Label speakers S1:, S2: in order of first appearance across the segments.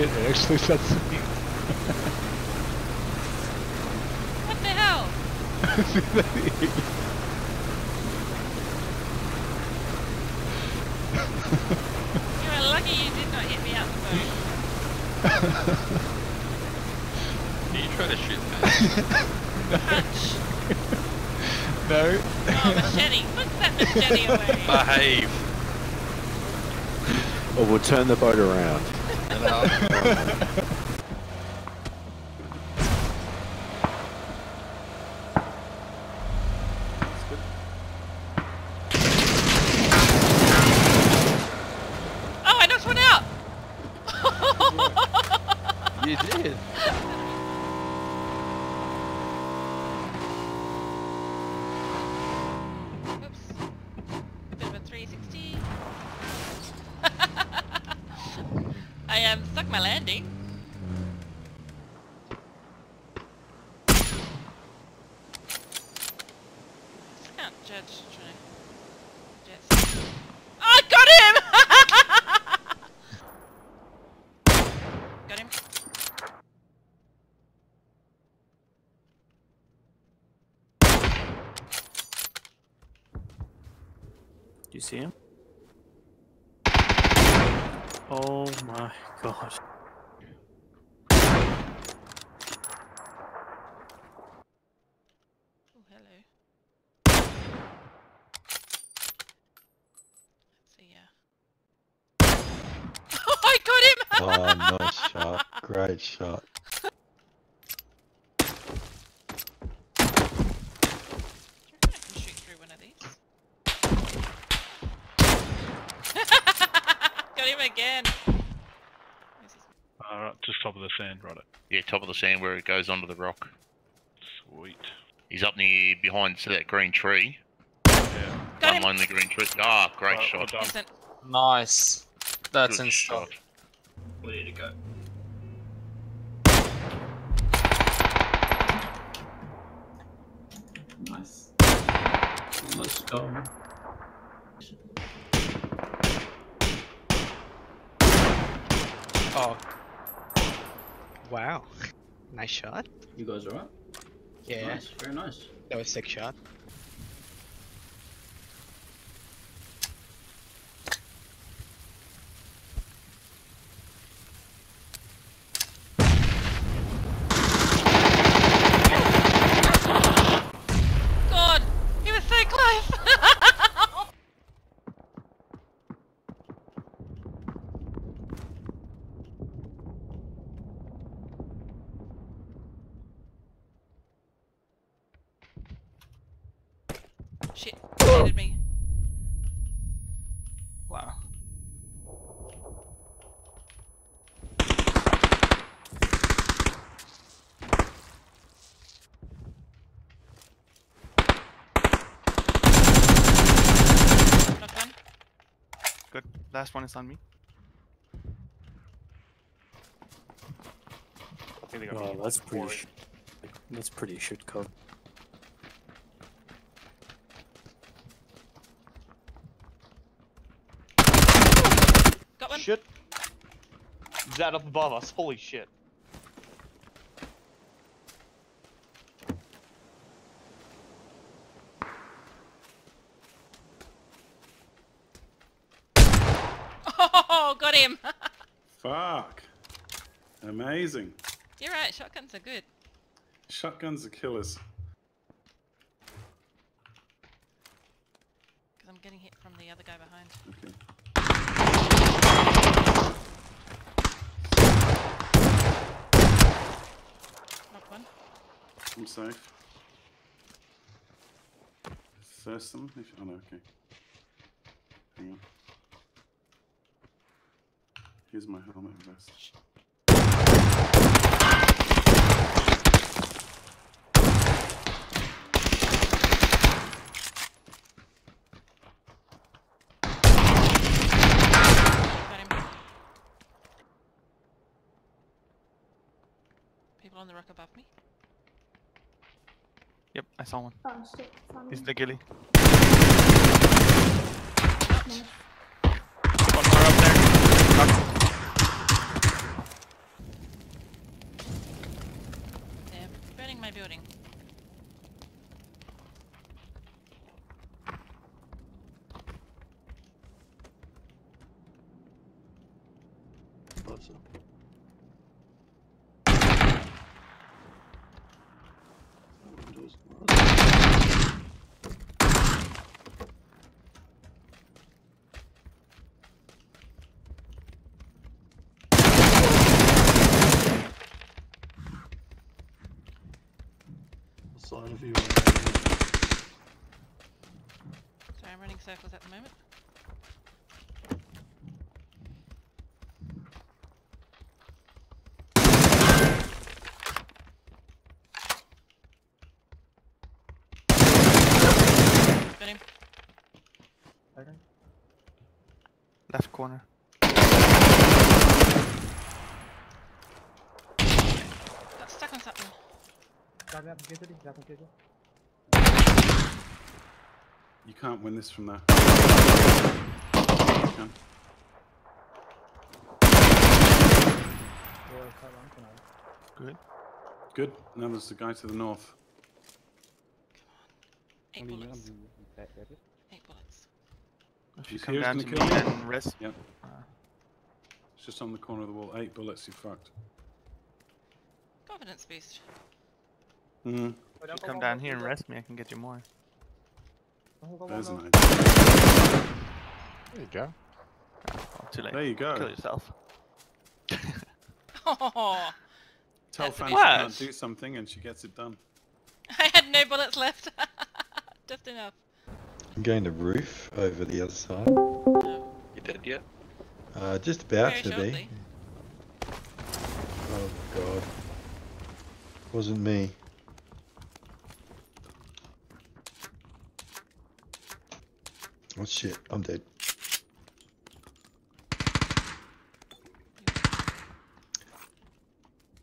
S1: shit, it actually starts singing.
S2: What the hell? You are lucky you did not hit me out the boat.
S3: Did you try to shoot that?
S2: Punch.
S1: no.
S2: Oh, machete. Put that machete away.
S3: Behave.
S4: Or we'll turn the boat around.
S3: And,
S2: my landing. I got him! got him.
S5: Do you see him? Oh my god.
S2: Oh, hello. Let's see, yeah. Oh, I got him!
S1: Oh, nice shot. Great shot.
S2: Do you reckon I can shoot through one of these? got him again! Where's his-
S6: Alright, just top of the sand, right?
S7: Yeah, top of the sand where it goes onto the rock.
S6: Sweet.
S7: He's up near behind see that green tree.
S6: Yeah.
S2: Got him!
S7: Behind the green tree. Ah, great
S6: Alright, well
S7: shot.
S6: done.
S5: Nice. That's
S7: Good
S5: in stock.
S7: shot.
S5: Ready to go.
S8: Nice. Let's go.
S9: Oh. Wow. Nice shot.
S8: You guys alright?
S9: Yeah,
S8: Nice, very nice.
S9: that was sick shot.
S2: Shit, he hated me.
S5: Wow.
S2: Knocked one.
S10: Good. Last one is on me.
S6: I think they got
S5: Wow, that's pretty.
S6: worried.
S5: Sh- that's pretty shit code.
S10: Shit. Is that up above us? Holy shit.
S2: Oh, got him!
S11: Fuck. Amazing.
S2: You're right, shotguns are good.
S11: Shotguns are killers.
S2: Because I'm getting hit from the other guy behind.
S11: Okay.
S2: Knocked one.
S11: Safe. First them? If, oh no, okay. Hang on. Here's my helmet and vest.
S2: People on the rock above me.
S10: I saw one.
S12: Oh shit,
S10: He's the ghillie. One more up there. They're
S4: burning my building. Awesome.
S8: Side of you.
S2: Sorry, I'm running circles at the moment. Got him.
S10: Left corner.
S2: Got stuck on something.
S11: You can't win this from there. You can.
S10: Good.
S11: Good. Now there's the guy to the north.
S2: Eight bullets. Eight bullets.
S10: If you
S11: He's
S10: come
S11: here,
S10: down to
S11: gonna
S10: me
S11: kill
S10: and rest.
S11: Yep. Ah. It's just on the corner of the wall. Eight bullets, you fucked.
S2: Confidence boost.
S11: Mm-hmm.
S10: If you come down here and rest me, I can get you more.
S11: There's an idea.
S4: There you go.
S10: Oh, too late.
S11: There you go.
S10: Kill yourself.
S2: Oh,
S11: Tell
S2: That's a
S11: Fran
S2: bit
S11: she can't do something and she gets it done.
S2: I had no bullets left. Just enough.
S1: I'm going to roof over the other side.
S2: No.
S3: You dead yet?
S1: Uh, just about
S2: Very
S1: to
S2: shortly.
S1: be. Oh god. Wasn't me. Oh shit, I'm dead.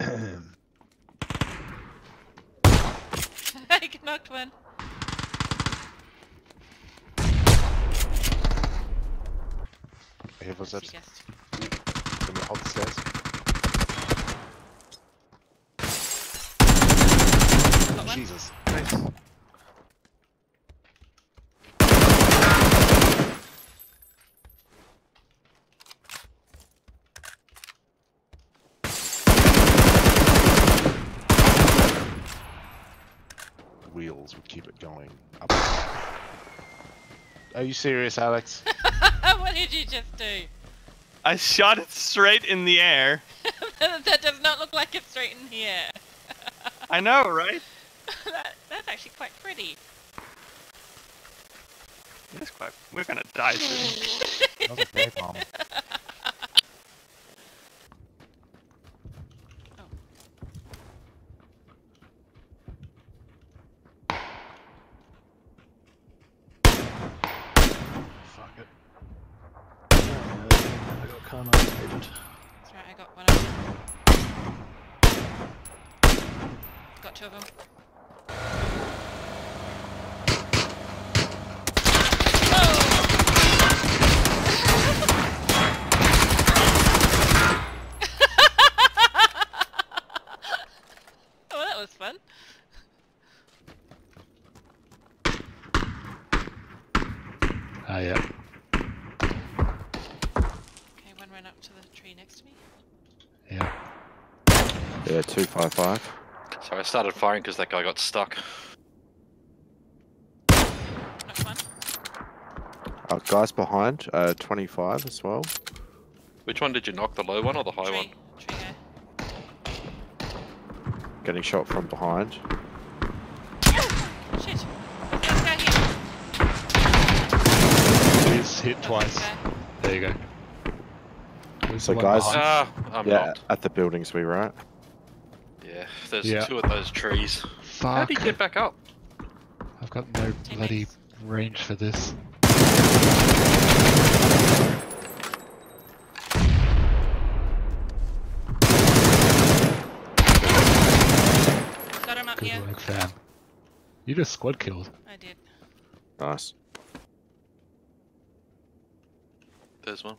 S2: I knocked one.
S4: Here was
S2: She
S4: it.
S2: guessed.
S4: Can we hold the stairs?
S2: Got one.
S4: Jesus.
S10: Nice.
S4: The wheels would keep it going. Up. Are you serious, Alex?
S2: what did you just do?
S10: I shot it straight in the air.
S2: that does not look like it's straight in here.
S10: I know, right?
S2: that, that's actually quite pretty.
S10: It's quite. We're gonna die soon.
S4: That was a great bomb.
S1: Fuck it. I got karma agent.
S2: That's right, I got one of them. Got two of them. oh, that was fun.
S1: Ah, yeah.
S2: Okay, one ran up to the tree next to me.
S1: Yeah.
S4: Yeah, 255.
S3: So I started firing because that guy got stuck.
S4: Uh, guys behind, uh, 25 as well.
S3: Which one did you knock? The low one or the high
S2: Tree.
S3: one?
S2: Tree.
S4: Getting shot from behind.
S2: Shit. This guy here.
S1: He's hit twice. There you go. Where's
S4: So guys-
S1: behind?
S3: I'm
S4: yeah,
S3: not.
S4: at the buildings we were at.
S3: Yeah, there's
S1: Yeah.
S3: two of those trees. How do you get back up?
S1: I've got no bloody range for this.
S2: Got him up
S1: Good
S2: here.
S1: work, fam. You just squad killed.
S2: I did.
S4: Nice.
S3: There's one.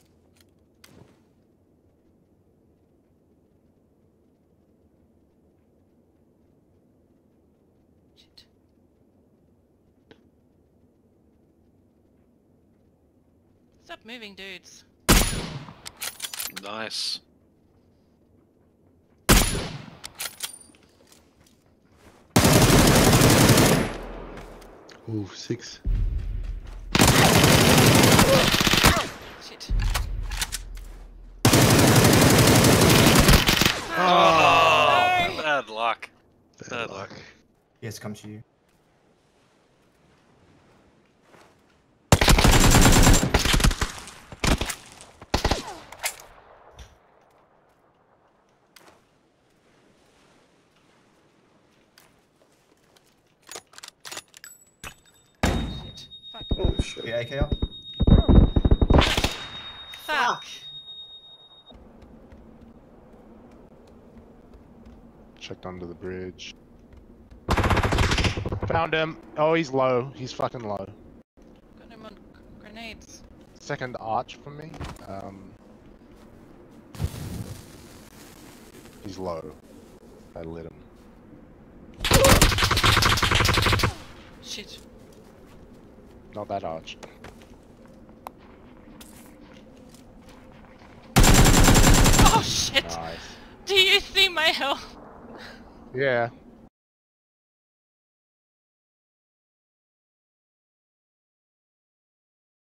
S2: Stop moving, dudes.
S3: Nice.
S1: Ooh, six.
S2: Shit.
S3: Oh, oh
S2: no.
S3: bad luck.
S1: Bad,
S3: bad
S1: luck.
S3: luck.
S12: Yes, comes to you. AK up.
S2: Fuck.
S13: Checked under the bridge. Found him. Oh, he's low. He's fucking low.
S2: Got him on grenades.
S13: Second arch for me. Um, he's low. I lit him.
S2: Shit.
S13: Not that arch.
S2: Oh shit.
S13: Nice.
S2: Do you see my health?
S13: Yeah.